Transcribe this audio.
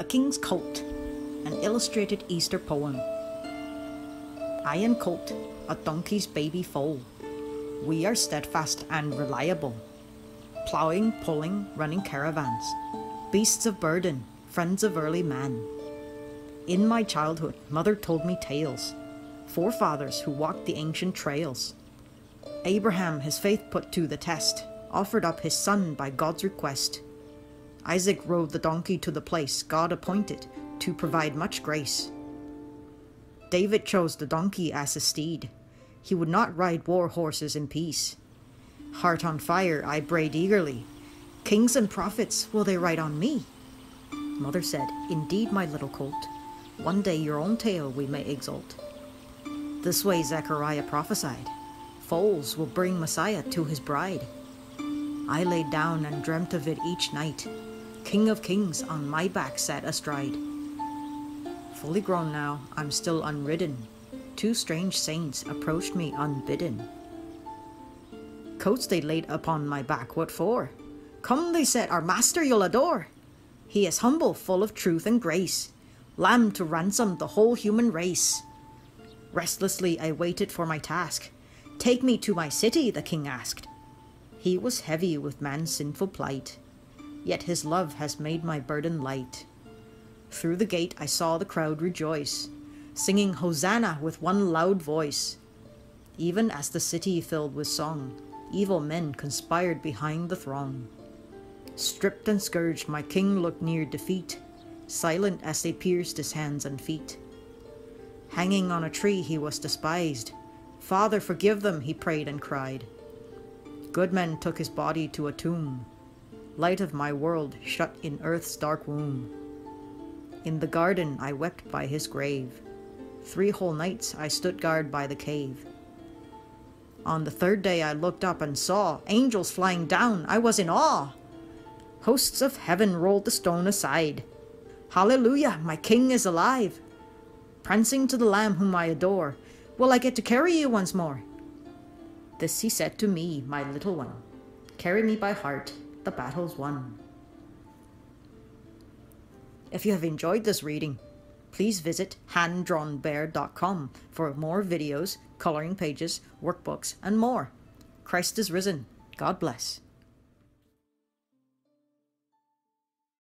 The King's Colt, an illustrated Easter poem. Iron Colt, a donkey's baby foal. We are steadfast and reliable, ploughing, pulling, running caravans, beasts of burden, friends of early man. In my childhood, mother told me tales, forefathers who walked the ancient trails. Abraham, his faith put to the test, offered up his son by God's request. Isaac rode the donkey to the place God appointed to provide much grace. David chose the donkey as his steed. He would not ride war horses in peace. Heart on fire, I brayed eagerly. Kings and prophets, will they ride on me? Mother said, Indeed, my little colt, one day your own tale we may exalt. This way Zechariah prophesied Foals will bring Messiah to his bride. I laid down and dreamt of it each night. King of kings on my back sat astride. Fully grown now, I'm still unridden. Two strange saints approached me unbidden. Coats they laid upon my back, what for? Come, they said, our master you'll adore. He is humble, full of truth and grace, lamb to ransom the whole human race. Restlessly I waited for my task. Take me to my city, the king asked. He was heavy with man's sinful plight, yet his love has made my burden light. Through the gate I saw the crowd rejoice, singing Hosanna with one loud voice. Even as the city filled with song, evil men conspired behind the throng. Stripped and scourged, my king looked near defeat, silent as they pierced his hands and feet. Hanging on a tree, he was despised. Father, forgive them, he prayed and cried. Good men took his body to a tomb, light of my world shut in earth's dark womb. In the garden I wept by his grave. Three whole nights I stood guard by the cave. On the third day I looked up and saw angels flying down. I was in awe. Hosts of heaven rolled the stone aside. Hallelujah, my king is alive. Prancing to the lamb whom I adore, will I get to carry you once more? This he said to me, my little one. Carry me by heart, the battle's won. If you have enjoyed this reading, please visit handdrawnbear.com for more videos, coloring pages, workbooks, and more. Christ is risen. God bless.